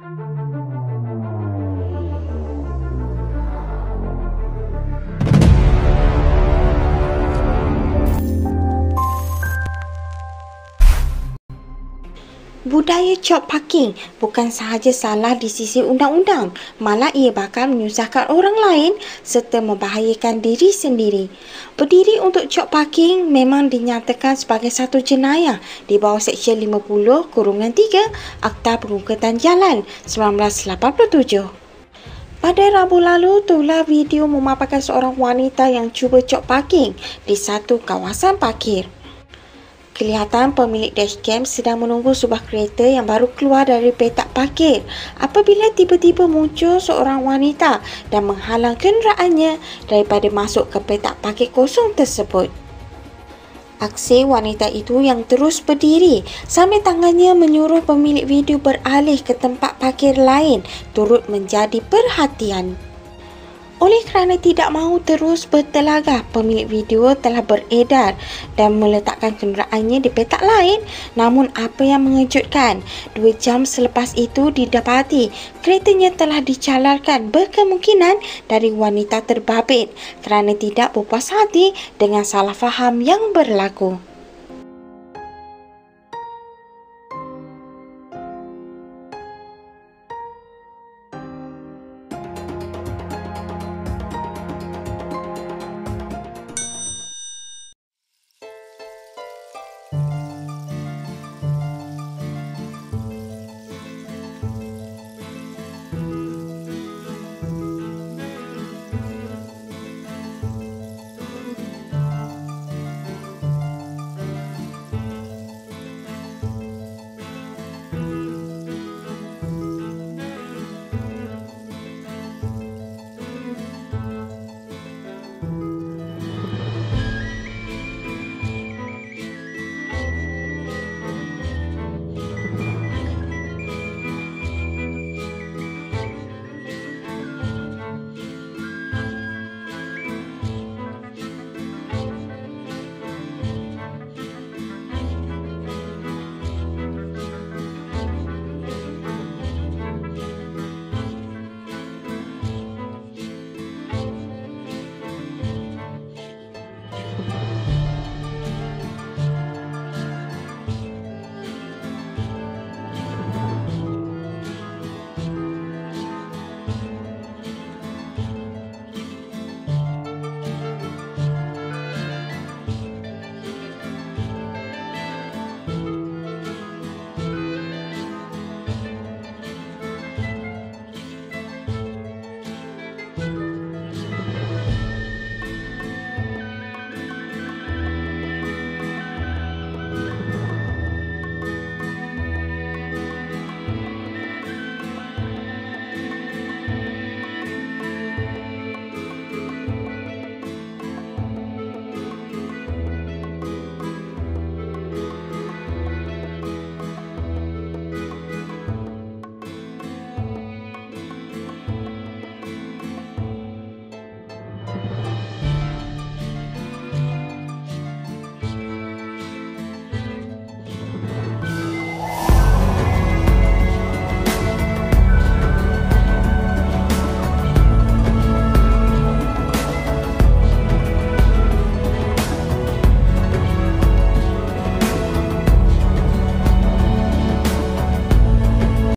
thank you Budaya cop parking bukan sahaja salah di sisi undang-undang, malah ia bakal menyusahkan orang lain serta membahayakan diri sendiri. Berdiri untuk cop parking memang dinyatakan sebagai satu jenayah di bawah Seksyen 50 Kurungan 3 Akta Pengungkutan Jalan 1987. Pada Rabu lalu, itulah video memaparkan seorang wanita yang cuba cop parking di satu kawasan parkir. Kelihatan pemilik dashcam sedang menunggu sebuah kereta yang baru keluar dari petak parkir apabila tiba-tiba muncul seorang wanita dan menghalang kenderaannya daripada masuk ke petak parkir kosong tersebut. Aksi wanita itu yang terus berdiri sambil tangannya menyuruh pemilik video beralih ke tempat parkir lain turut menjadi perhatian. Oleh kerana tidak mahu terus bertelagah, pemilik video telah beredar dan meletakkan kenderaannya di petak lain. Namun apa yang mengejutkan, dua jam selepas itu didapati keretanya telah dicalarkan berkemungkinan dari wanita terbabit kerana tidak berpuas hati dengan salah faham yang berlaku.